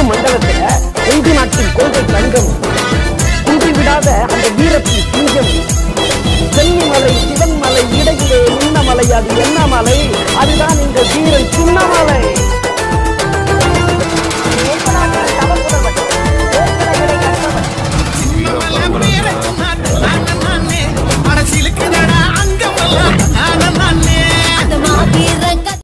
கொங்கு மண்டலத்துல கொங்கு நாட்டின் கொள்கை தங்கம். குன்றி விடாத அந்த வீரத்தின் சிங்கம். சென்னிமலை சிவன்மலை இடையிலே நின்ன அது என்ன மலை? அதுதான் இந்த வீரன் சின்னமலை